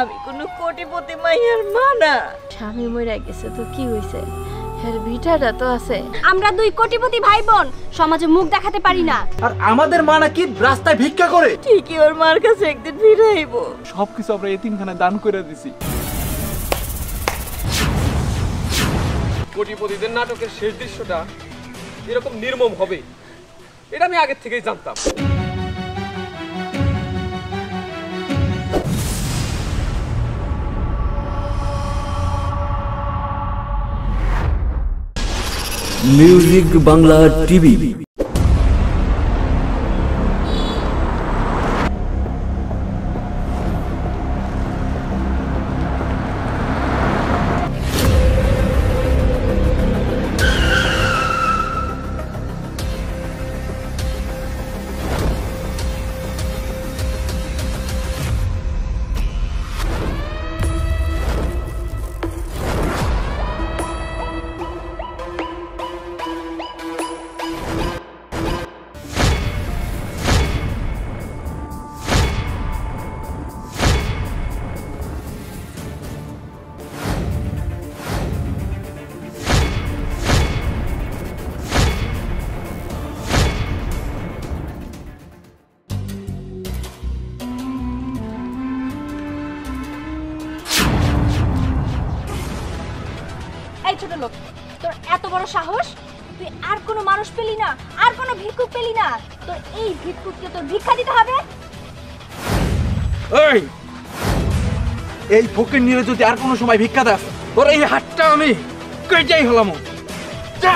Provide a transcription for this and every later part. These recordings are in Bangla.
আমি কোনো কোটিপতি মাইয়ার মা না। স্বামী মরে গেছে তো কি হয়েছে এর ভিটাটা তো আছে। আমরা দুই কোটিপতি ভাই বোন সমাজে মুখ দেখাতে পারি না। আর আমাদের মা নাকি রাস্তায় ভিক্ষা করে। ঠিকই ওর মার কাছে একদিন ফিরাইব সবকিছু আমরা এতিমখানায় দান করে দিছি। কোটিপতিদের নাটকের শেষ দৃশ্যটা এরকম নির্মম হবে এটা আমি আগের থেকেই জানতাম। মিউজিক বাংলা টিভি এই ছোট লোক, তোর এত বড় সাহস? তুই আর কোনো মানুষ পেলি না, আর কোনো ভিক্ষুক পেলি না। তোর এই ভিক্ষুককে তোর ভিক্ষা দিতে হবে? এই! এই ফকির নিয়ে যদি আর কোনো সময় ভিক্ষা দাস তোর এই হাতটা আমি কেটেই হলাম যা!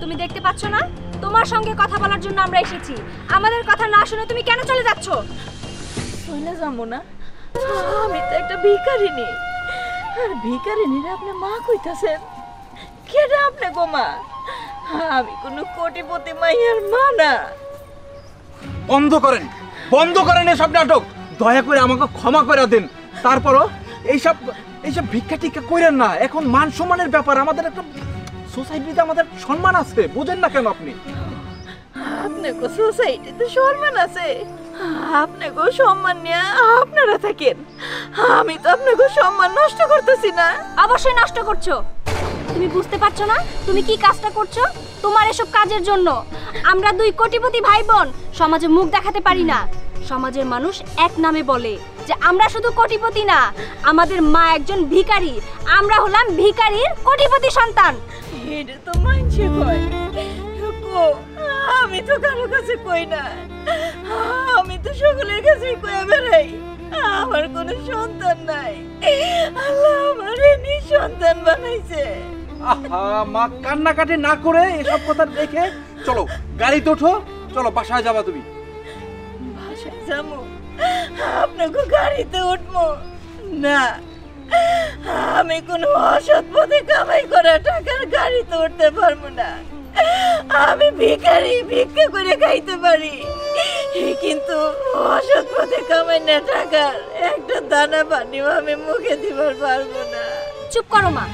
তুমি দেখতে পাচ্ছ না? তোমার সঙ্গে কথা বলার জন্য আমরা এসেছি। আমাদের কথা না শুনে তুমি কেন চলে যাচ্ছ? চলে যাব না আমি তো একটা ভিখারিনী আর ভিখারিনীরা আপনি মা কইতাছেন। কেডা আপনি গো মা? আমি কোনো কোটিপতি মাইয়ার মা না। বন্ধ করেন বন্ধ করেন এসব নাটক। দয়া করে আমাকে ক্ষমা করে দিন। তারপরও এইসব এইসব ভিক্ষা টিক্ষা করেন না। এখন মান সম্মানের ব্যাপার আমাদের একটা সোসাইটিতে আমাদের সম্মান আছে বুঝেন না কেন আপনি? আপনি গো সোসাইটিতে সম্মান আছে। আপনি গো সম্মান নিয়ে আপনারা থাকেন। আমি তো আপনাকে সম্মান নষ্ট করতেছি না। অবশ্যই নষ্ট করছ। তুমি বুঝতে পারছ না? তুমি কি কাজটা করছ? তোমার এসব কাজের জন্য। আমরা দুই কোটিপতি ভাই বোন সমাজে মুখ দেখাতে পারি না। সমাজের মানুষ এক নামে বলে যে আমরা শুধু কোটিপতি না। আমাদের মা একজন ভিখারি। আমরা হলাম ভিখারির কোটিপতি সন্তান। এটা তো মানছে কয় কো আমি তো কারও কাছে কই না। আমি তো সকলের কাছে কয়ে বেড়াই। আমার কোনো সন্তান নাই। আল্লাহ আমার নিঃসন্তান বানাইছে। আহা মা কান্নাকাটি না করে এসব কথা দেখে চলো গাড়িতে ওঠো চলো বাসায় যাবা তুমি। বাসায় যাব আপনাকে গাড়িতে উঠবো না আমি কোনো অসৎ পথে কামাই করা টাকার গাড়ি উঠতে পারব না। আমি ভিখারি, ভিক্ষা করে খাইতে পারি। কিন্তু অসৎ পথে কামাই না টাকার একটা দানা পানিও আমি মুখে দিবার পারব না। চুপ করো মা,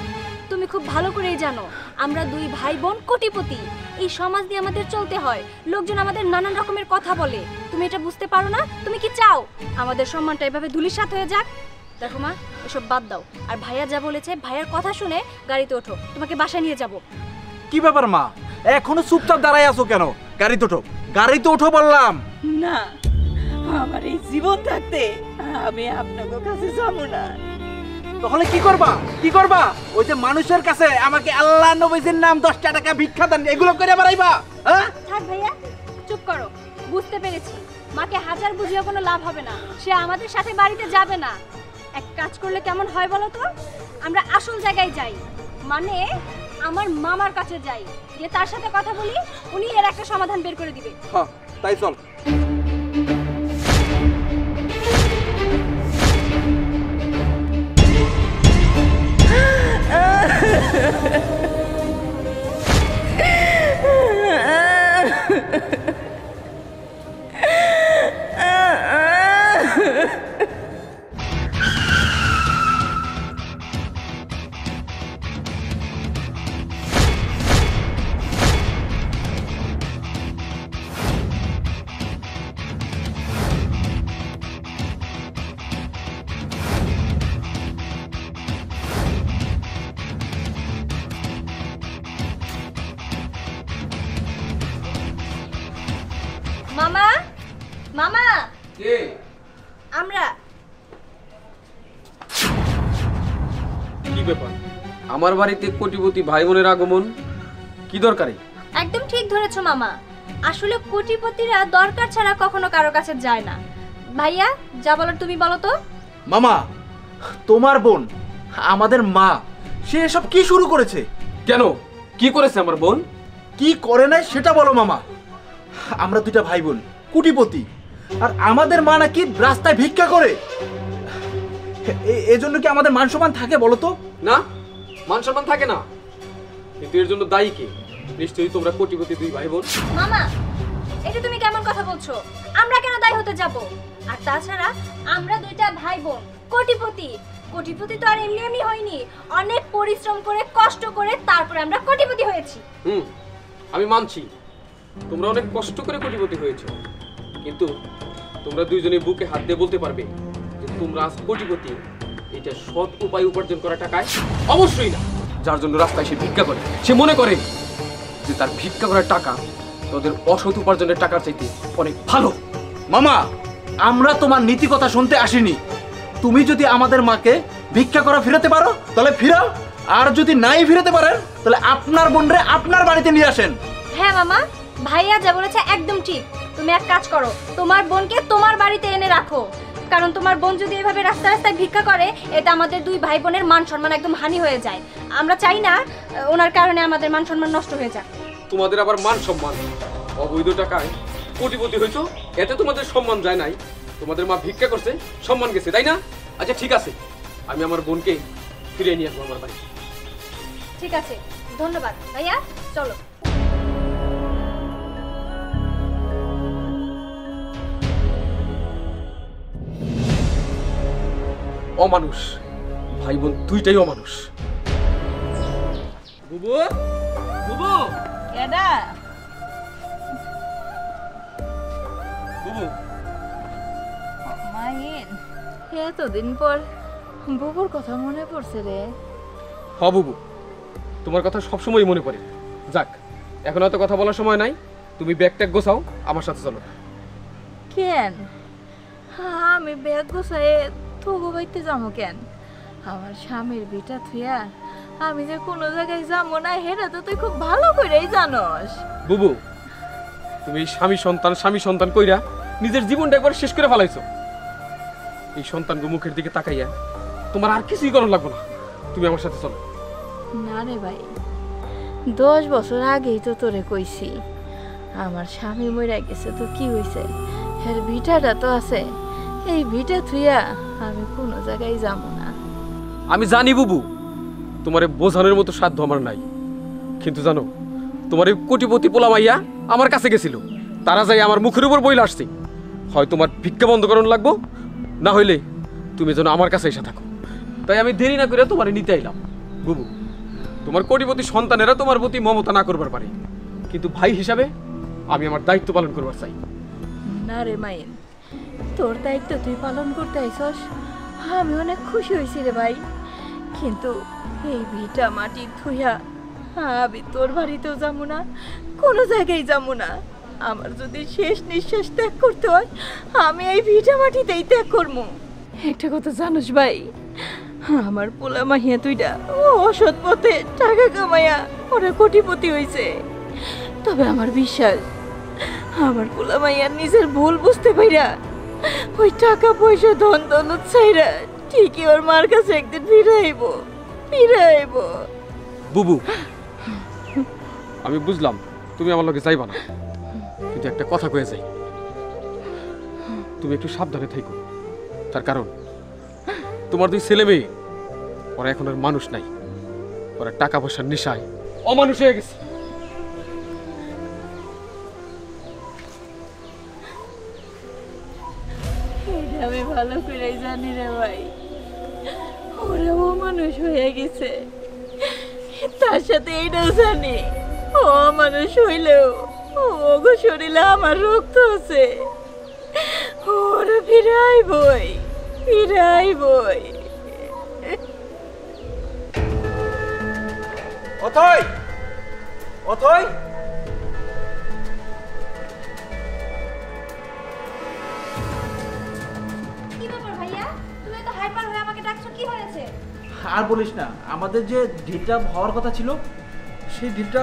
তুমি খুব ভালো করেই জানো, আমরা দুই ভাই বোন কোটিপতি। এই সমাজ দিয়ে আমাদের চলতে হয়, লোকজন আমাদের নানান রকমের কথা বলে। তুমি এটা বুঝতে পারো না? তুমি কি চাও? আমাদের সম্মানটা এভাবে ধুলিসাৎ হয়ে যাক? দেখো মা এসব বাদ দাও। আর ভাইয়া যা বলেছে ভাইয়ার কথা শুনে গাড়িতে ওঠো। তোমাকে বাসায় নিয়ে যাব। কি ব্যাপার মা? এখনও চুপচাপ দাঁড়াই আছো কেন? গাড়িতে ওঠো। গাড়িতে ওঠো বললাম। না আমার এই জীবন থাকতে আমি আপনাকে কাছে যাব না। তাহলে কি করবা? কি করবা? ওই যে মানুষের কাছে আমাকে আল্লাহ নবীজির নাম দশটা টাকা ভিক্ষা দেন এগুলো করে বেড়াইবা? হ্যাঁ? থাক ভাইয়া চুপ করো। বুঝতে পেরেছি। মাকে হাজার বুঝিয়ে কোনো লাভ হবে না। সে আমাদের সাথে বাড়িতে যাবে না। এক কাজ করলে কেমন হয় বলো তো? আমরা আসল জায়গায় যাই। মানে আমার মামার কাছে যাই। যে তার সাথে কথা বলি উনি এর একটা সমাধান বের করে দিবে। হ্যাঁ তাই চল। কে আমার বাড়িতে কোটিপতি ভাই বোনের আগমন কি দরকারে? একদম ঠিক ধরেছো মামা। আসলে কোটিপতিরা দরকার ছাড়া কখনো কারও কাছে যায় না। ভাইয়া যা বলার তুমি বলো তো। মামা তোমার বোন আমাদের মা সে এসব কি শুরু করেছে? কেন? কি করেছে আমার বোন? কি করে নাই সেটা বলো মামা। আমরা দুইটা ভাই বোন কুটিপতি। আর আমাদের মা নাকি রাস্তায় ভিক্ষা করে। এজন্য কি আমাদের মান সম্মান থাকে বলো তো? না মান সম্মান থাকে না। কিন্তু এর জন্য দায়ী কে? নিশ্চয়ই তোমরা কোটিপতি দুই ভাই বোন মামা এটা তুমি কেমন কথা বলছো? আমরা কেন দায়ী হতে যাব? আর তাছাড়া আমরা দুইটা ভাই বোন কোটিপতি। কোটিপতি তো আর এমনি এমনি হয়নি। অনেক পরিশ্রম করে কষ্ট করে তারপরে আমরা কোটিপতি হয়েছি। হুম আমি মানছি। তোমরা অনেক কষ্ট করে কোটিপতি হয়েছো। কিন্তু তোমরা দুইজনে বুকে হাত দিয়ে বলতে পারবে যে তোমরা আজ কোটিপতি। এটা সৎ উপায় উপার্জন করা টাকায়? অবশ্যই না। যার জন্য রাস্তায় সে ভিক্ষা করে। সে মনে করে যে তার ভিক্ষা করার টাকা তোদের অসৎ উপার্জনের টাকার চাইতে অনেক ভালো। মামা, আমরা তোমার নীতি কথা শুনতে আসিনি। তুমি যদি আমাদের মাকে ভিক্ষা করা ফিরাতে পারো, তাহলে ফিরাও। আর যদি নাই ফিরাতে পারেন, তাহলে আপনার বোনরে আপনার বাড়িতে নিয়ে আসেন। হ্যাঁ মামা। ভাইয়া যা বলেছে একদম ঠিক। তুমি এক কাজ করো, তোমার বোনকে তোমার বাড়িতে এনে রাখো। কারণ তোমার বোন যদি এভাবে রাস্তা রাস্তায় ভিক্ষা করে এতে আমাদের দুই ভাই বোনের মান সম্মান একদম হানি হয়ে যায়। আমরা চাই না ওনার কারণে আমাদের মান সম্মান নষ্ট হয়ে যাক। তোমাদের আবার মান সম্মান? অবৈধ টাকায় কোটিপতি হয়েছো এতে তোমাদের সম্মান যায় নাই। তোমাদের মা ভিক্ষা করছে সম্মান গেছে তাই না? আচ্ছা ঠিক আছে। আমি আমার বোনকে ফিরিয়ে নিয়ে আসব আমার বাড়ি। ঠিক আছে ধন্যবাদ। ভাইয়া চলো। অমানুষ। ভাই বোন দুইটাই অমানুষ। বুবু? বুবু? কেডা? বুবু? মাহিন এতদিন পর বুবুর কথা মনে পড়ছে রে। হ বুবু তোমার কথা সবসময় মনে পড়ে। যাক এখন হয়তো কথা বলার সময় নাই। তুমি ব্যাগ ট্যাগ গোছাও আমার সাথে চলো। কেন? আমি ব্যাগ গোছায়ে বাইতে যাব কেন? আমার স্বামীর বিটা থুয়া আমি যে কোনো জায়গায় যাব না হেরা তো তুই খুব ভালো করেই জানস। বুবু তুমি স্বামী সন্তান স্বামী সন্তান কইরা নিজের জীবনটা একবার শেষ করে ফেলাইছো। এই সন্তানকে মুখের দিকে তাকাইয়া তোমার আর কিছুই করার লাগবে না। তুমি আমার সাথে চলো। না রে ভাই দশ বছর আগেই তো তোরে কইছি আমার স্বামী মরে গেছে তো কি হইছে? এর ভিটাটা তো আছে এই ভিটা থুইয়া আমি কোনো জায়গায় যাব না। আমি জানি বুবু তোমার বোঝানোর মতো সাধ্য আমার নাই। কিন্তু জানো তোমার এই কোটিপতি পোলা মাইয়া আমার কাছে গেছিল। তারা যাই আমার মুখের উপর বইলে আসছে। হয় তোমার ভিক্ষা বন্ধ করানো লাগবো না হইলে তুমি যেন আমার কাছে এসে থাকো। তাই আমি দেরি না করে তোমার নিতে আইলাম। বুবু তোমার কোটিপতি সন্তানেরা তোমার প্রতি মমতা না করবার পারে। কিন্তু ভাই হিসাবে আমি আমার দায়িত্ব পালন করবার চাই। না রে মাইন তোর দায়িত্ব তুই পালন করতে আইসস? আমি অনেক খুশি হয়েছি রে ভাই। কিন্তু এই ভিটা মাটি ধুইয়া আমি তোর বাড়িতেও যাব না, কোনো জায়গায় যাব না। আমার যদি শেষ নিঃশ্বাস ত্যাগ করতে হয়, আমি এই ভিটা মাটিতেই ত্যাগ করব। একটা কথা জানোস ভাই, আমার পোলা মাহিয়া তুইটা ও অসৎ পথে টাকা কামাইয়া ওরা কোটিপতি হয়েছে তবে আমার বিশ্বাস, আমার পোলা মাইয়া নিজের ভুল বুঝতে পাইরা ওই টাকা পয়সা ধন দৌলত চাইরা ঠিকই ওর মার কাছে একদিন ফিরে আইব ফিরে আইব। বুবু, আমি বুঝলাম তুমি আমার লগে যাইবা না। কিন্তু একটা কথা কয়ে যাই। তুমি একটু সাবধানে থাইকো। তার কারণ, তোমার দুই ছেলে মেয়ে, ওরা এখন আর মানুষ নাই। ওরা টাকা পয়সার নেশায় অমানুষ হয়ে গেছে। রে ভাই। ওরাও মানুষ হয়ে গেছে। তার সাথে এটাও জানি। ও মানুষ হইলেও ওগো শরীরে আমার রক্ত আছে। ওরা ফিরে আইবই ফিরে আইবই অথয় অথয় আর বলিস না আমাদের যে ডিলটা হওয়ার কথা ছিল সেই ডিলটা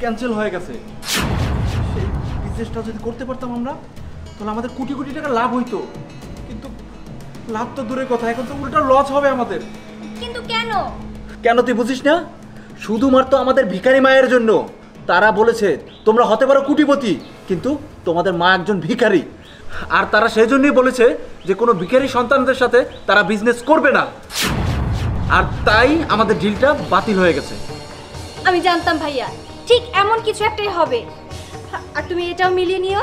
ক্যান্সেল হয়ে গেছে। সেই বিজনেসটা যদি করতে পারতাম আমরা তাহলে আমাদের কোটি কোটি টাকা লাভ হইতো। কিন্তু লাভ তো দূরের কথা এখন তো উল্টা লস হবে আমাদের। কিন্তু কেন? কেন তুই বুঝিস না? শুধুমাত্র আমাদের ভিখারি মায়ের জন্য। তারা বলেছে তোমরা হতে পারো কুটিপতি কিন্তু তোমাদের মা একজন ভিখারি। আর তারা সেই জন্যই বলেছে যে কোনো ভিখারি সন্তানদের সাথে তারা বিজনেস করবে না। আর তাই আমাদের ডিলটা বাতিল হয়ে গেছে। আমি জানতাম ভাইয়া ঠিক এমন কিছু একটাই হবে। আর তুমি এটাও মিলিয়ে নিও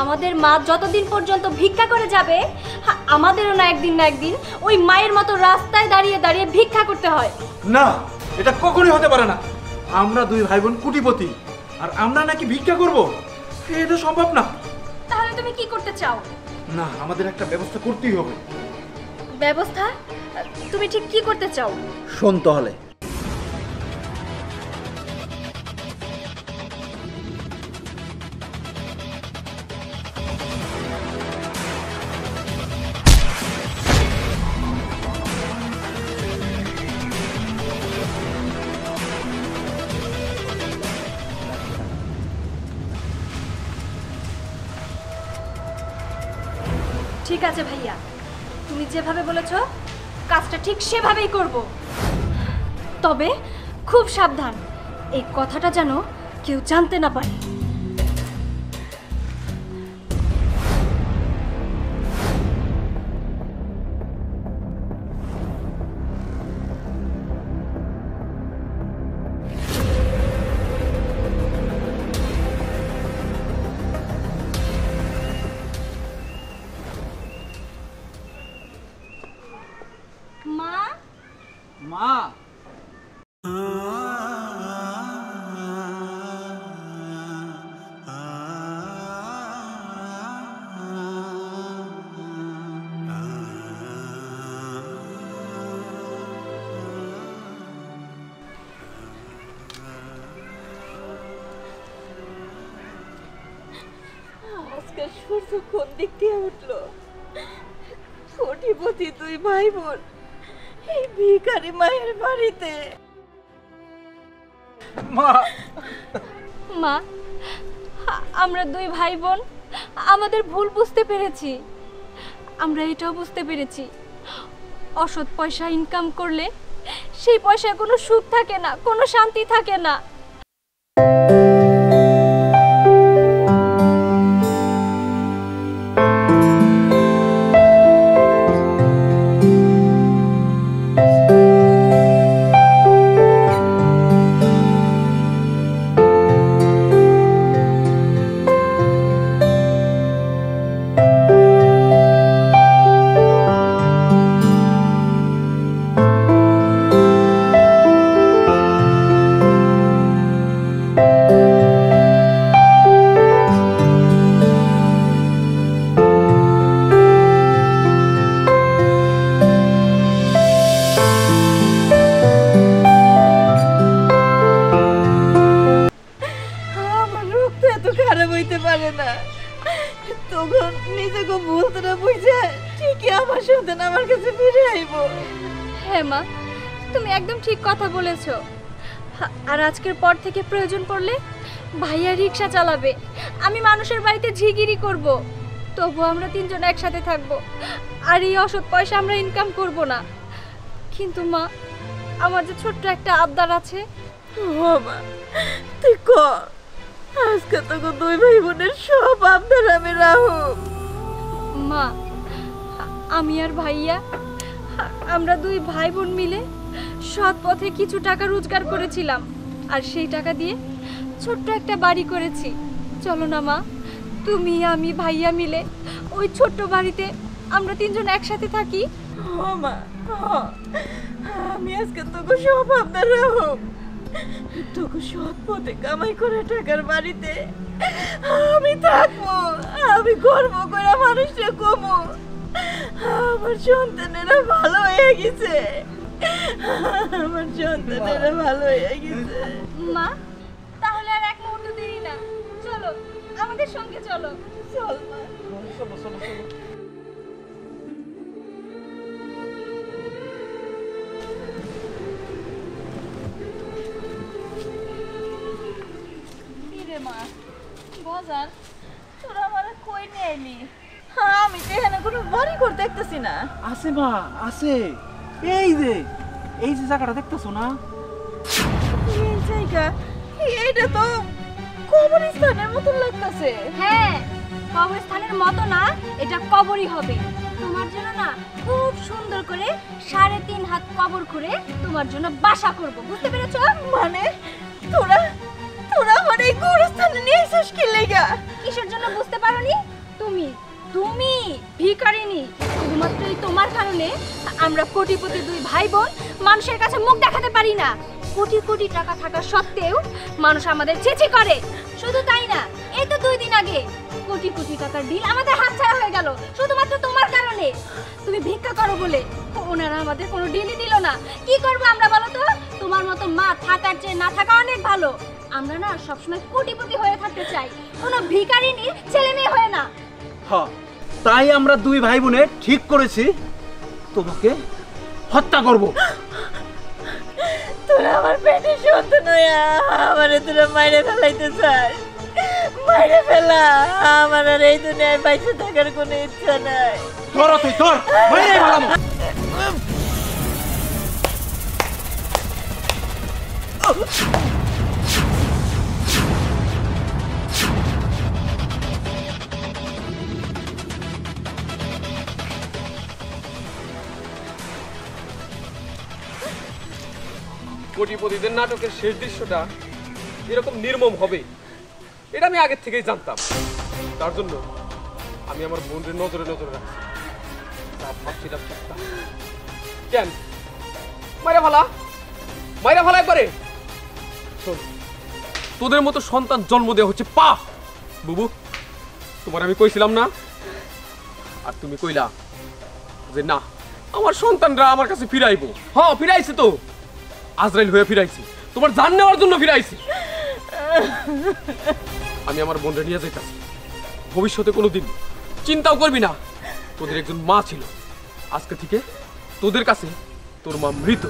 আমাদের মা যতদিন পর্যন্ত ভিক্ষা করে যাবে আমাদেরও না একদিন না একদিন ওই মায়ের মতো রাস্তায় দাঁড়িয়ে দাঁড়িয়ে ভিক্ষা করতে হয়। না এটা কখনোই হতে পারে না। আমরা দুই ভাই বোন কুটিপতি আর আমরা নাকি ভিক্ষা করব? এটা সম্ভব না। তুমি কি করতে চাও? না আমাদের একটা ব্যবস্থা করতেই হবে। ব্যবস্থা? তুমি ঠিক কি করতে চাও? শোন তাহলে। ঠিক আছে ভাইয়া। তুমি যেভাবে বলেছ, কাজটা ঠিক সেভাবেই করব। তবে খুব সাবধান, এই কথাটা যেন কেউ জানতে না পারে। মা মা আজকে ভিখারি মায়ের বাড়িতে মা! মা আমরা দুই ভাই বোন আমাদের ভুল বুঝতে পেরেছি। আমরা এটাও বুঝতে পেরেছি। অসৎ পয়সা ইনকাম করলে সেই পয়সায় কোনো সুখ থাকে না কোনো শান্তি থাকে না। সন্তান আমার কাছে ফিরে আইব। হ্যাঁ মা তুমি একদম ঠিক কথা বলেছ। আর আজকের পর থেকে প্রয়োজন পড়লে ভাইয়া রিক্সা চালাবে। আমি মানুষের বাড়িতে ঝিগিরি করব। তবু আমরা তিনজন একসাথে থাকব। আর এই অসৎ পয়সা আমরা ইনকাম করব না। কিন্তু মা আমার যে ছোট্ট একটা আবদার আছে। ও মা তুই ক? আজকে তোকে দুই ভাই বোনের সব আবদার আমি রাহুম মা আমি আর ভাইয়া, আমরা দুই ভাই বোন মিলে সৎ পথে কিছু টাকা রোজগার করেছিলাম। আর সেই টাকা দিয়ে ছোট্ট একটা বাড়ি করেছি। চলো না মা, তুমি, আমি, ভাইয়া মিলে ওই ছোট্ট বাড়িতে আমরা তিনজন একসাথে থাকি। মা। আমি আজকে তোকে সব আপনার তোকে সৎ পথে কামাই করে টাকার বাড়িতে আমি থাকব, আমি গর্ব করে মানুষটা কমো। আমার সন্তানেরা ভালো হয়ে গেছে। আমার সন্তানেরা ভালো হয়ে গেছে। মা তাহলে আর এক মুহূর্ত দেরি না। চলো আমাদের সঙ্গে চলো। চল মা। চলো চলো চলো। বাড়ি না আছে মা আছে। এই যে এই যে জায়গাটা দেখতেছো না? এই জায়গা? এইটা তো কবরস্থানের মতন লাগতেছে। হ্যাঁ কবরস্থানের মতো না এটা কবরই হবে। তোমার জন্য না খুব সুন্দর করে সাড়ে তিন হাত কবর করে তোমার জন্য বাসা করব বুঝতে পেরেছ? মানে? তোরা তোরা আমার এই কবরস্থানে নিয়ে এসেছিস কি লেগা? কিসের জন্য বুঝতে পারোনি? তুমি তুমি ভিখারিনী শুধুমাত্র এই তোমার কারণে আমরা কোটিপতি দুই ভাই বোন মানুষের কাছে মুখ দেখাতে পারি না। কোটি কোটি টাকা থাকা সত্ত্বেও মানুষ আমাদের চেঁচি করে। শুধু তাই না, এই তো দুই দিন আগে কোটি কোটি টাকার ডিল আমাদের হাত হাতছাড়া হয়ে গেল, শুধুমাত্র তোমার কারণে। তুমি ভিক্ষা করো বলে ওনারা আমাদের কোনো ডিলই দিল না। কি করব আমরা বলো তো? তোমার মতো মা থাকার চেয়ে না থাকা অনেক ভালো। আমরা না সবসময় কোটিপতি হয়ে থাকতে চাই। কোনো ভিখারিনীর ছেলে মেয়ে হয়ে না। তাই আমরা দুই ভাই বোনে ঠিক করেছি। তোমাকে হত্যা করব। তোরা আমার পেটে সন্তান হইয়া আমারে তোরা মাইরে ফেলাইতে চাস। মাইরে ফেলা আমার আর এই দুনিয়ায় বাইসে থাকার কোনো ইচ্ছা নাই। ধর তুই ধর মাইরে ফেলাম কোটিপতিদের নাটকের শেষ দৃশ্যটা এরকম নির্মম হবে, এটা আমি আগের থেকেই জানতাম। তার জন্য আমি আমার বোনের নজরে নজরে রাখছি। তা ভাবছিলাম কেন? মাইরা ফালা। মাইরা ফালা একবারে। শোন, তোদের মতো সন্তান জন্ম দেওয়া হচ্ছে পাপ। বুবু, তোমার আমি কইছিলাম না? আর তুমি কইলা যে না, আমার সন্তানরা আমার কাছে ফিরাইবো। হ্যাঁ ফিরাইছে তো। আজরাইল হয়ে ফিরাইছি। তোমার জান নেওয়ার জন্য ফিরাইছি। আমি আমার বোনরে নিয়ে যেতাম ভবিষ্যতে কোনো দিন চিন্তাও করবি না, তোদের একজন মা ছিল। আজকে থেকে তোদের কাছে তোর মা মৃত,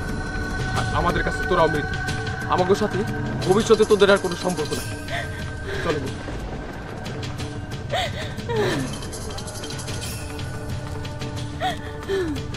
আর আমাদের কাছে তোরাও মৃত। আমাদের সাথে ভবিষ্যতে তোদের আর কোনো সম্পর্ক নাই। চলো Hmm.